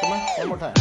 Kom her. more time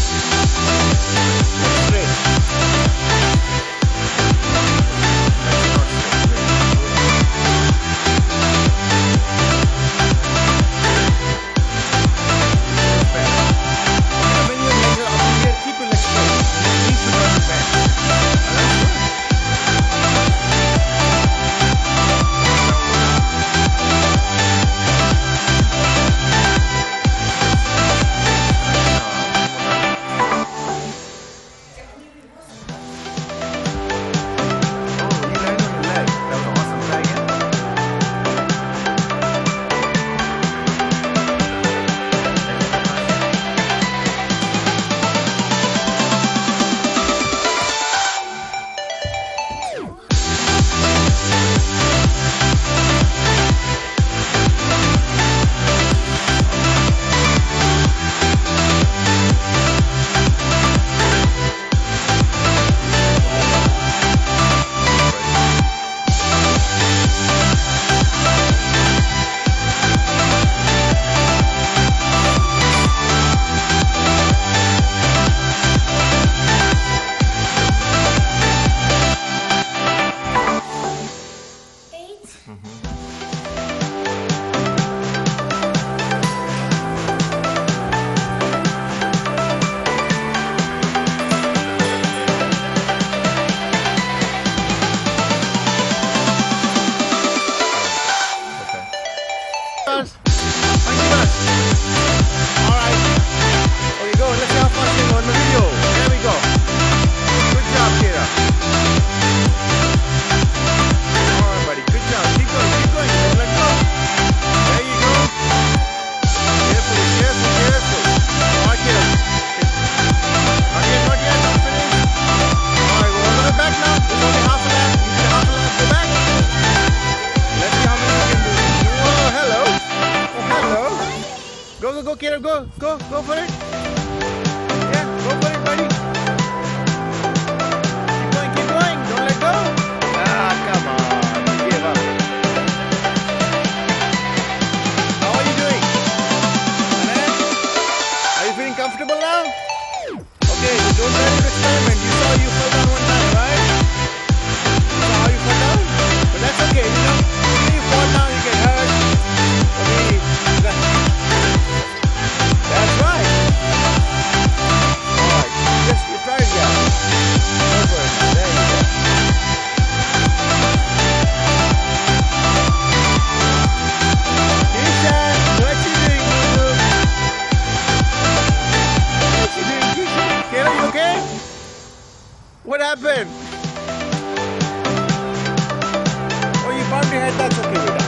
Mm-hmm. go, go, Caleb, go, go, go for it. Yeah, go for it, buddy. Keep going, keep going. Don't let go. Ah, come on. Give up. How are you doing? Eh? Are you feeling comfortable now? Okay, don't have to experiment. You saw you fell What happened? Oh, you bumped your head. That's okay.